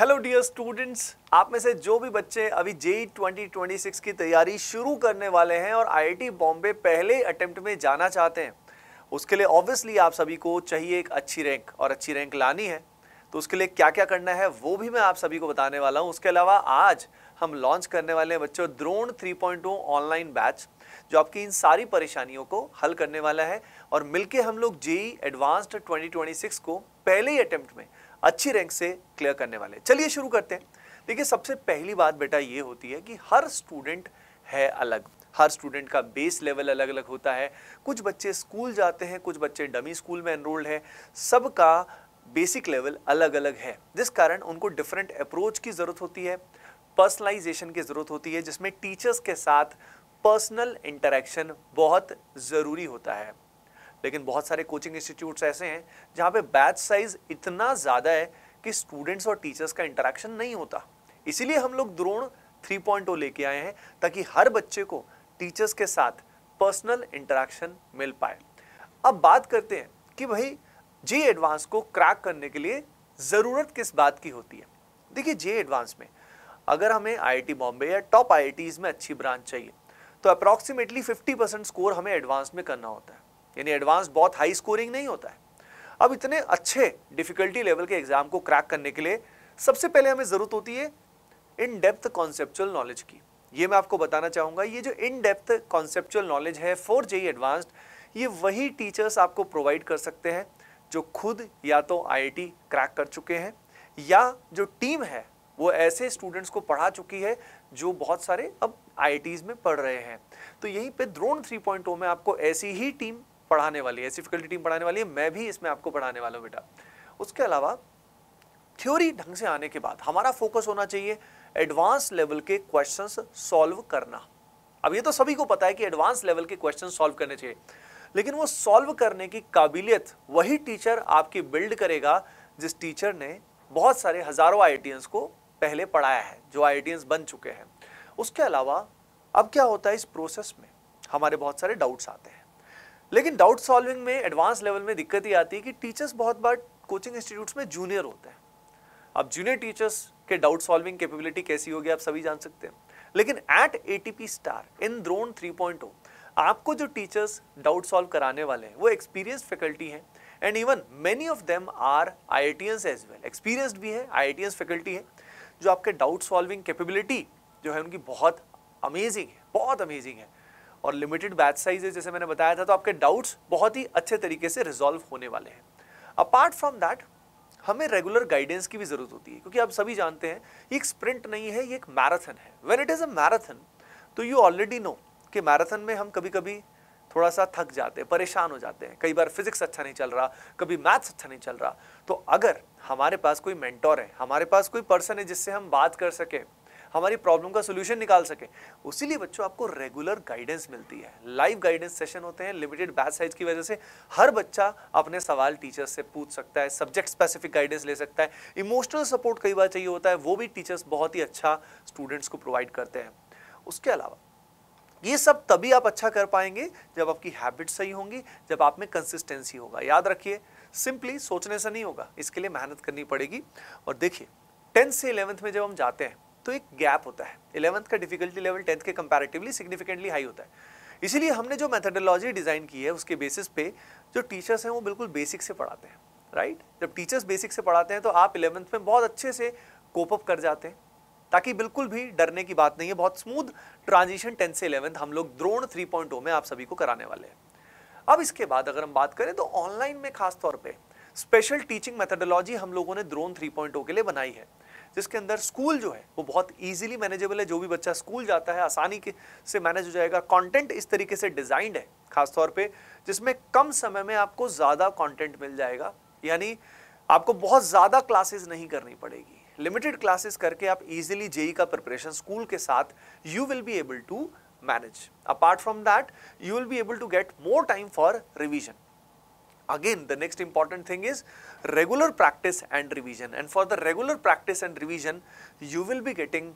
Hello dear students आप में से जो भी बच्चे अभी जेई 2026 की तैयारी शुरू करने वाले हैं और आईआईटी बॉम्बे पहले अटेम्प्ट में जाना चाहते हैं, उसके लिए ऑब्वियसली आप सभी को चाहिए एक अच्छी रैंक और अच्छी रैंक लानी है। तो उसके लिए क्या क्या करना है, वो भी मैं आप सभी को बताने वाला हूँ। उसके अलावा आज हम लॉन्च करने वाले हैं बच्चों द्रोण 3.0 ऑनलाइन बैच जो आपकी इन सारी परेशानियों को हल करने वाला है। और मिलके हम लोग जेई एडवांस्ड 2026 को पहले ही अटेम्प्ट में अच्छी रैंक से क्लियर करने वाले चलिए शुरू करते हैं। देखिए, सबसे पहली बात बेटा ये होती है कि हर स्टूडेंट है अलग। हर स्टूडेंट का बेस लेवल अलग अलग होता है। कुछ बच्चे स्कूल जाते हैं, कुछ बच्चे डमी स्कूल में एनरोल्ड है। सबका बेसिक लेवल अलग अलग है। जिस कारण उनको डिफरेंट अप्रोच की ज़रूरत होती है पर्सनलाइजेशन की ज़रूरत होती है, जिसमें टीचर्स के साथ पर्सनल इंटरेक्शन बहुत ज़रूरी होता है। लेकिन बहुत सारे कोचिंग इंस्टीट्यूट्स ऐसे हैं जहाँ पे बैच साइज़ इतना ज़्यादा है कि स्टूडेंट्स और टीचर्स का इंटरेक्शन नहीं होता। इसीलिए हम लोग द्रोण 3.0 लेके आए हैं ताकि हर बच्चे को टीचर्स के साथ पर्सनल इंटरेक्शन मिल पाए। अब बात करते हैं कि भाई जे एडवांस को क्रैक करने के लिए ज़रूरत किस बात की होती है? देखिए जे एडवांस में अगर हमें आईआईटी बॉम्बे या टॉप आईआईटीज में अच्छी ब्रांच चाहिए तो अप्रॉक्सीमेटली 50 परसेंट स्कोर हमें एडवांस में करना होता है। यानी एडवांस बहुत हाई स्कोरिंग नहीं होता है। अब इतने अच्छे डिफिकल्टी लेवल के एग्ज़ाम को क्रैक करने के लिए सबसे पहले हमें ज़रूरत होती है इन डेप्थ कॉन्सेप्चुअल नॉलेज की। ये मैं आपको बताना चाहूँगा, ये जो इन डेप्थ कॉन्सेप्चुअल नॉलेज है फॉर जेई एडवांस्ड ये वही टीचर्स आपको प्रोवाइड कर सकते हैं जो खुद या तो आईआईटी क्रैक कर चुके हैं, या जो टीम है, वो ऐसे स्टूडेंट्स को पढ़ा चुकी है जो बहुत सारे अब आई में पढ़ रहे हैं। तो यहीं पे द्रोण 3.0 में आपको ऐसी ही टीम पढ़ाने वाली है, ऐसी फैकल्टी टीम पढ़ाने वाली है, मैं भी इसमें आपको पढ़ाने वाला हूँ बेटा। उसके अलावा थ्योरी ढंग से आने के बाद हमारा फोकस होना चाहिए एडवांस लेवल के क्वेश्चंस सॉल्व करना। अब ये तो सभी को पता है कि एडवांस लेवल के क्वेश्चन सॉल्व करने चाहिए। लेकिन वो सॉल्व करने की काबिलियत वही टीचर आपकी बिल्ड करेगा जिस टीचर ने बहुत सारे हज़ारों आई को पहले पढ़ाया है, जो आई बन चुके हैं। उसके अलावा, अब क्या होता है इस प्रोसेस में? हमारे बहुत सारे डाउट्स आते हैं। लेकिन डाउट सॉल्विंग में एडवांस लेवल में दिक्कत ये आती है कि टीचर्स बहुत बार कोचिंग इंस्टीट्यूट्स में जूनियर होते हैं। अब जूनियर टीचर्स के डाउट सॉल्विंग कैपेबिलिटी कैसी होगी, आप सभी जान सकते हैं। लेकिन at ATP star in Dron 3.0 आपको जो टीचर्स डाउट सॉल्व कराने वाले हैं, वो एक्सपीरियंस फैकल्टी हैं। And even many of them are I I as well experienced भी है आई फैकल्टी है, जो आपके डाउट सॉल्विंग कैपेबिलिटी जो है उनकी बहुत अमेजिंग है, बहुत अमेजिंग है। और लिमिटेड बैच साइज़ जैसे मैंने बताया था तो आपके डाउट्स बहुत ही अच्छे तरीके से रिजॉल्व होने वाले हैं। अपार्ट फ्रॉम दैट हमें रेगुलर गाइडेंस की भी ज़रूरत होती है, क्योंकि आप सभी जानते हैं ये एक स्प्रिंट नहीं है, ये एक मैराथन है। When it is a marathon तो यू ऑलरेडी नो कि मैराथन में हम कभी कभी थोड़ा सा थक जाते हैं, परेशान हो जाते हैं। कई बार फिजिक्स अच्छा नहीं चल रहा, कभी मैथ्स अच्छा नहीं चल रहा। तो अगर हमारे पास कोई मेंटोर है, हमारे पास कोई पर्सन है जिससे हम बात कर सके हमारी प्रॉब्लम का सोल्यूशन निकाल सके। उसीलिए बच्चों, आपको रेगुलर गाइडेंस मिलती है। लाइव गाइडेंस सेशन होते हैं लिमिटेड बैच साइज़ की वजह से। हर बच्चा अपने सवाल टीचर्स से पूछ सकता है सब्जेक्ट स्पेसिफिक गाइडेंस ले सकता है। इमोशनल सपोर्ट कई बार चाहिए होता है, वो भी टीचर्स बहुत ही अच्छा स्टूडेंट्स को प्रोवाइड करते हैं। उसके अलावा, ये सब तभी आप अच्छा कर पाएँगे जब आपकी हैबिट सही होंगी, जब आप में कंसिस्टेंसी होगा। याद रखिए सिंपली सोचने से नहीं होगा, इसके लिए मेहनत करनी पड़ेगी। और देखिए टेंथ से इलेवेंथ में जब हम जाते हैं तो एक गैप होता है। इलेवंथ का डिफिकल्टी लेवल टेंथ के कंपैरेटिवली सिग्निफिकेंटली हाई होता है। इसीलिए हमने जो मेथडोलॉजी डिज़ाइन की है, उसके बेसिस पे जो टीचर्स हैं, वो बिल्कुल बेसिक से पढ़ाते हैं राइट जब टीचर्स बेसिक से पढ़ाते हैं तो आप इलेवंथ में बहुत अच्छे से कोप अप कर जाते हैं, ताकि बिल्कुल भी डरने की बात नहीं है। बहुत स्मूथ ट्रांजिशन टेंथ से इलेवंथ हम लोग द्रोण 3.0 में आप सभी को कराने वाले हैं। अब इसके बाद अगर हम बात करें तो ऑनलाइन में खास तौर पे स्पेशल टीचिंग मेथडोलॉजी हम लोगों ने द्रोन 3.0 के लिए बनाई है। जिसके अंदर स्कूल जो है, वो बहुत इजीली मैनेजेबल है। जो भी बच्चा स्कूल जाता है, आसानी के से मैनेज हो जाएगा। कंटेंट इस तरीके से डिजाइंड है, खासतौर पे, जिसमें कम समय में आपको ज़्यादा कंटेंट मिल जाएगा। यानी आपको बहुत ज़्यादा क्लासेस नहीं करनी पड़ेगी। लिमिटेड क्लासेस करके आप इजीली जेई का प्रिपरेशन स्कूल के साथ you will be able to manage apart from that you will be able to get more time for revision again, the next important thing is regular practice and revision. And for the regular practice and revision, you will be getting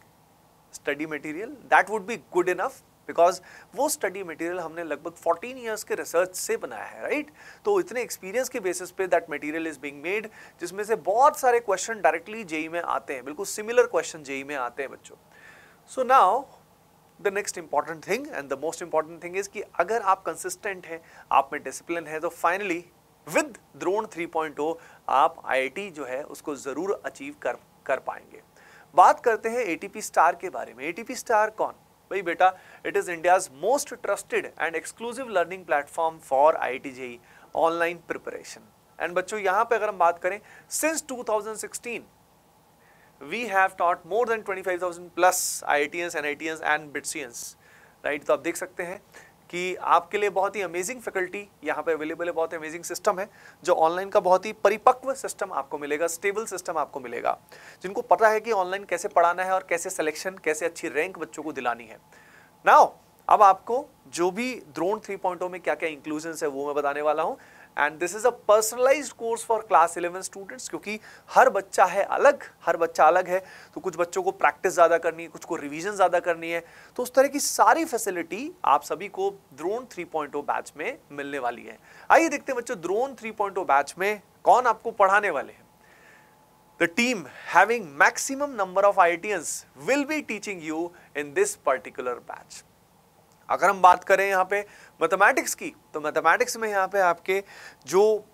study material. That would be good enough because वो study material हमने लगभग 14 years के research से बनाया है right तो इतने experience के बेसिस पे that material is being made जिसमें से बहुत सारे क्वेश्चन डायरेक्टली जेई में आते हैं, बिल्कुल सिमिलर क्वेश्चन जेई में आते हैं बच्चों। So now the next important thing and the most important thing is कि अगर आप कंसिस्टेंट हैं, आप में डिसिप्लिन है तो फाइनली विद द्रोण 3.0 आप आईआईटी जो है उसको ज़रूर अचीव कर कर पाएँगे। बात करते हैं एटीपी स्टार के बारे में। एटीपी स्टार कौन? भाई बेटा it is India's most trusted and exclusive learning platform for I T JEE online preparation and बच्चों यहाँ पे अगर हम बात करें since 2016 we have taught more than 25,000 plus IITians NITians and BITSians right तो आप देख सकते हैं कि आपके लिए बहुत ही अमेजिंग फैकल्टी यहाँ पे अवेलेबल है, बहुत अमेजिंग सिस्टम है, जो ऑनलाइन का बहुत ही परिपक्व सिस्टम आपको मिलेगा स्टेबल सिस्टम आपको मिलेगा। जिनको पता है कि ऑनलाइन कैसे पढ़ाना है और कैसे सिलेक्शन कैसे अच्छी रैंक बच्चों को दिलानी है। नाउ अब आपको जो भी द्रोण 3.0 में क्या क्या इंक्लूजन है, वो मैं बताने वाला हूँ। And this is a personalise course for class eleven students क्योंकि हर बच्चा है अलग, हर बच्चा अलग है। तो कुछ बच्चों को प्रैक्टिस ज़्यादा करनी है, कुछ को रिवीजन ज़्यादा करनी है। तो उस तरह की सारी फैसिलिटी आप सभी को द्रोन 3.0 बैच में मिलने वाली है। आइए देखते हैं बच्चों द्रोन 3.0 बैच में कौन आपको पढ़ाने वाले हैं। The team having maximum number of IITians will be teaching you in this particular batch. अगर हम बात करें यहाँ पे मैथमेटिक्स की तो मैथमेटिक्स में यहाँ पे आपके जो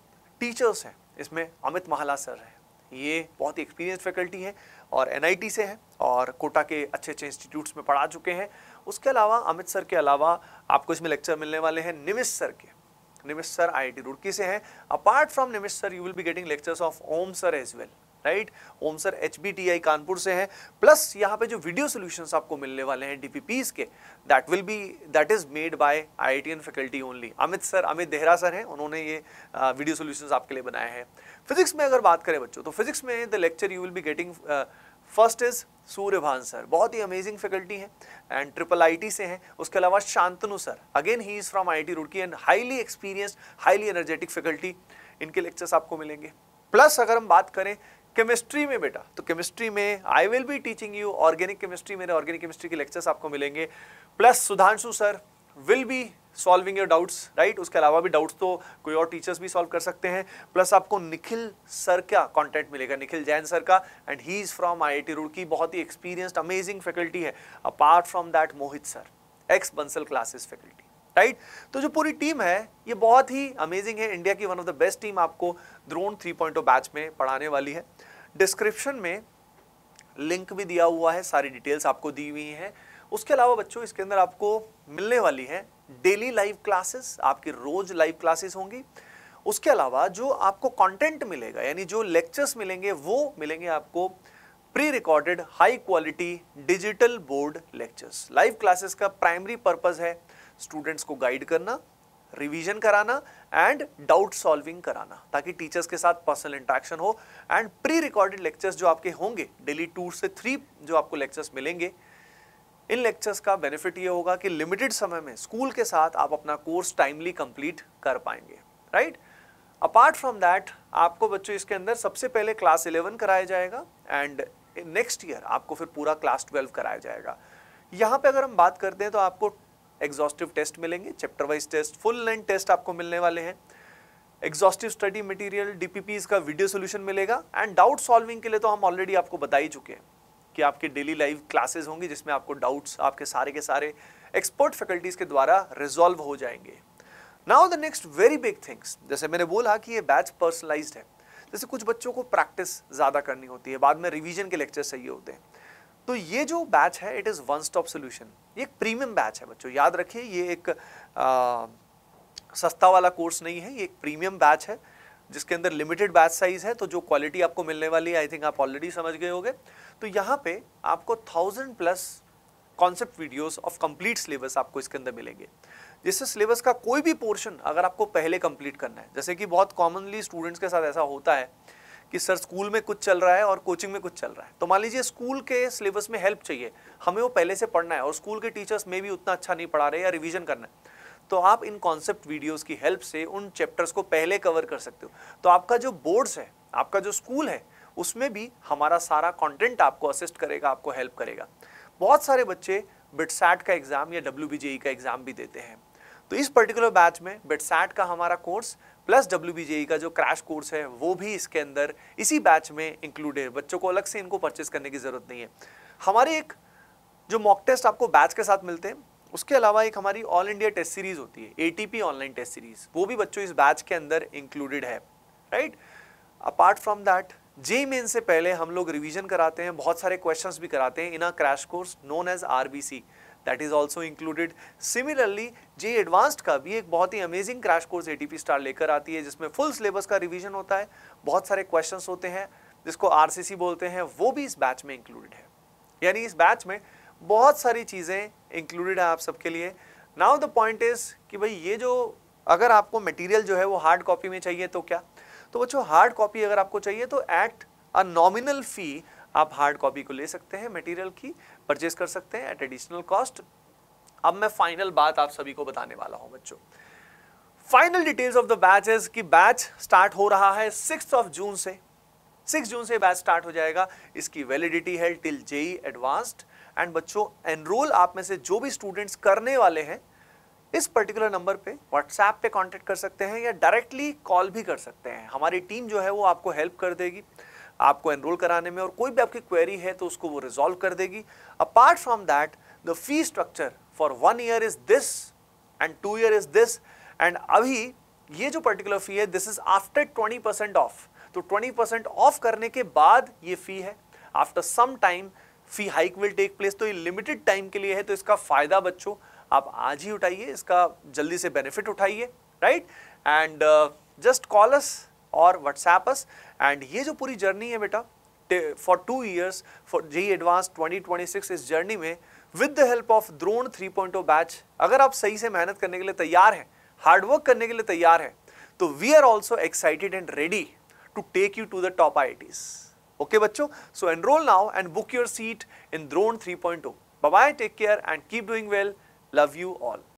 टीचर्स हैं, इसमें अमित महाला सर हैं। ये बहुत ही एक्सपीरियंस फैकल्टी हैं और एनआईटी से हैं और कोटा के अच्छे अच्छे इंस्टीट्यूट्स में पढ़ा चुके हैं। उसके अलावा अमित सर के अलावा आपको इसमें लेक्चर मिलने वाले हैं निमिष सर के। निमिष सर आईआईटी रुड़की से हैं। Apart from Nimish sir you will be getting lectures of Om sir as well right? Om sir H Kanpur से हैं। प्लस यहाँ पे जो वीडियो सोल्यूशंस आपको मिलने वाले हैं डीपीपीस के that will be that is made by IITian faculty only Amit sir, Amit Dehra sir हैं, उन्होंने ये वीडियो सोल्यूशंस आपके लिए बनाए हैं। फिजिक्स में अगर बात करें बच्चों तो फिजिक्स में the lecture you will be getting first is Suryabhan sir बहुत ही अमेजिंग फैकल्टी हैं एंड ट्रिपल आईटी से हैं। उसके अलावा Shantanu sir again he is from IIT Roorkee and highly experienced highly energetic faculty इनके लेक्चर्स आपको मिलेंगे। प्लस अगर हम बात करें केमिस्ट्री में बेटा तो केमिस्ट्री में I will be teaching you organic chemistry मेरे ऑर्गेनिक केमिस्ट्री के लेक्चर्स आपको मिलेंगे। Plus Sudhanshu sir will be solving your doubts right उसके अलावा भी डाउट्स तो कोई और टीचर्स भी सॉल्व कर सकते हैं। प्लस आपको निखिल सर का कंटेंट मिलेगा, निखिल जैन सर का। And he is from I I T Roorkee बहुत ही एक्सपीरियंस्ड अमेजिंग फैकल्टी है। Apart from that Mohit sir ex Bansal classes faculty right? तो जो पूरी टीम है, ये बहुत ही अमेजिंग है। इंडिया की one of the best team आपको द्रोण 3.0 बैच में पढ़ाने वाली है। डिस्क्रिप्शन में लिंक भी दिया हुआ है, सारी डिटेल्स आपको दी हुई हैं। उसके अलावा बच्चों, इसके अंदर आपको मिलने वाली है डेली लाइव क्लासेस आपकी रोज लाइव क्लासेस होंगी। उसके अलावा जो आपको कंटेंट मिलेगा, यानी जो लेक्चर्स मिलेंगे, वो मिलेंगे आपको pre recorded high quality digital board lectures live classes का प्राइमरी पर्पज है स्टूडेंट्स को गाइड करना रिवीजन कराना एंड डाउट सॉल्विंग कराना, ताकि टीचर्स के साथ पर्सनल इंटरेक्शन हो। एंड प्री रिकॉर्डेड लेक्चर्स जो आपके होंगे डेली टू से थ्री जो आपको लेक्चर्स मिलेंगे, इन लेक्चर्स का बेनिफिट ये होगा कि लिमिटेड समय में स्कूल के साथ आप अपना कोर्स टाइमली कंप्लीट कर पाएँगे राइट अपार्ट फ्रॉम दैट आपको बच्चों, इसके अंदर सबसे पहले क्लास इलेवन कराया जाएगा एंड नेक्स्ट ईयर आपको फिर पूरा क्लास ट्वेल्व कराया जाएगा। यहाँ पे अगर हम बात करते हैं तो आपको एग्जॉस्टिव टेस्ट मिलेंगे chapter wise test full length test आपको मिलने वाले हैं। एग्जॉस्टिव स्टडी मटेरियल डीपीपी का वीडियो सोल्यूशन मिलेगा एंड डाउट सॉल्विंग के लिए तो हम ऑलरेडी आपको बता ही चुके हैं कि आपके डेली लाइव क्लासेस होंगी जिसमें आपको डाउट्स आपके सारे के सारे एक्सपर्ट फैकल्टीज के द्वारा रिजॉल्व हो जाएँगे। Now the next very big things जैसे मैंने बोला कि ये बैच पर्सनलाइज्ड है। जैसे कुछ बच्चों को प्रैक्टिस ज़्यादा करनी होती है, बाद में रिवीजन के लेक्चर चाहिए होते हैं। तो ये जो बैच है it is one stop solution ये एक प्रीमियम बैच है बच्चों याद रखिए ये एक आ, सस्ता वाला कोर्स नहीं है ये एक प्रीमियम बैच है जिसके अंदर लिमिटेड बैच साइज़ है तो जो क्वालिटी आपको मिलने वाली है आई थिंक आप ऑलरेडी समझ गए होंगे। तो यहाँ पे आपको thousand plus concept videos of complete syllabus आपको इसके अंदर मिलेंगे। जिससे सिलेबस का कोई भी पोर्शन अगर आपको पहले कंप्लीट करना है जैसे कि बहुत कॉमनली स्टूडेंट्स के साथ ऐसा होता है कि सर स्कूल में कुछ चल रहा है और कोचिंग में कुछ चल रहा है। तो मान लीजिए स्कूल के सिलेबस में हेल्प चाहिए, हमें वो पहले से पढ़ना है और स्कूल के टीचर्स में भी उतना अच्छा नहीं पढ़ा रहे या रिवीजन करना है तो आप इन कॉन्सेप्ट वीडियोस की हेल्प से उन चैप्टर्स को पहले कवर कर सकते हो। तो आपका जो बोर्ड्स है, आपका जो स्कूल है, उसमें भी हमारा सारा कंटेंट आपको असिस्ट करेगा, आपको हेल्प करेगा। बहुत सारे बच्चे बिटसैट का एग्ज़ाम या डब्ल्यू का एग्ज़ाम भी देते हैं। तो इस पर्टिकुलर बैच में बिटसैट का हमारा कोर्स प्लस डब्ल्यू का जो क्रैश कोर्स है, वो भी इसके अंदर, इसी बैच में इंक्लूडेड है। बच्चों को अलग से इनको परचेस करने की ज़रूरत नहीं है। हमारे एक जो मॉक टेस्ट आपको बैच के साथ मिलते हैं, उसके अलावा एक हमारी ऑल इंडिया टेस्ट सीरीज़ होती है एटीपी ऑनलाइन टेस्ट सीरीज़ वो भी बच्चों इस बैच के अंदर इंक्लूडेड है right apart from that J main से पहले हम लोग रिवीजन कराते हैं, बहुत सारे क्वेश्चंस भी कराते हैं in a crash course known as RBC that is also included similarly J advanced का भी एक बहुत ही amazing crash course ATP star लेकर आती है, जिसमें फुल सिलेबस का रिवीजन होता है। बहुत सारे क्वेश्चन होते हैं, जिसको आरसीसी बोलते हैं, वो भी इस बैच में इंक्लूडेड है। यानी इस बैच में बहुत सारी चीज़ें इंक्लूडेड है आप सबके लिए। नाउ द पॉइंट इज़ कि भाई ये जो, अगर आपको मटेरियल जो है वो हार्ड कॉपी में चाहिए तो क्या? तो बच्चों हार्ड कॉपी अगर आपको चाहिए तो एट अ नॉमिनल फ़ी आप हार्ड कॉपी को ले सकते हैं मटेरियल की परचेज कर सकते हैं एट एडिशनल कॉस्ट अब मैं फाइनल बात आप सभी को बताने वाला हूँ बच्चों। Final details of the batch is कि बैच स्टार्ट हो रहा है सिक्स ऑफ़ जून से। सिक्स जून से बैच स्टार्ट हो जाएगा। इसकी वैलिडिटी है टिल जेई एडवांस्ड एंड बच्चों एनरोल आप में से जो भी स्टूडेंट्स करने वाले हैं, इस पर्टिकुलर नंबर पे व्हाट्सएप पे कांटेक्ट कर सकते हैं या डायरेक्टली कॉल भी कर सकते हैं। हमारी टीम जो है वो आपको हेल्प कर देगी। आपको एनरोल कराने में और कोई भी आपकी क्वेरी है तो उसको वो रिजॉल्व कर देगी। Apart from that the fee structure for one year is this and two year is this and अभी ये जो पर्टिकुलर फ़ी है this is after twenty percent off तो ट्वेंटी परसेंट ऑफ़ करने के बाद ये फ़ी है। After some time fee hike will take place तो ये लिमिटेड टाइम के लिए है तो इसका फ़ायदा बच्चों, आप आज ही उठाइए, इसका जल्दी से बेनिफिट उठाइए right and just call us और व्हाट्सएप एंड ये जो पूरी जर्नी है बेटा for two years for JEE advance 2026 इस जर्नी में with the help of Drona 3.0 batch अगर आप सही से मेहनत करने के लिए तैयार हैं हार्डवर्क करने के लिए तैयार हैं तो we are also excited and ready to take you to the top I okay बच्चों? So enrol now and book your seat in Drona 3.0 bye take care and keep doing well love you all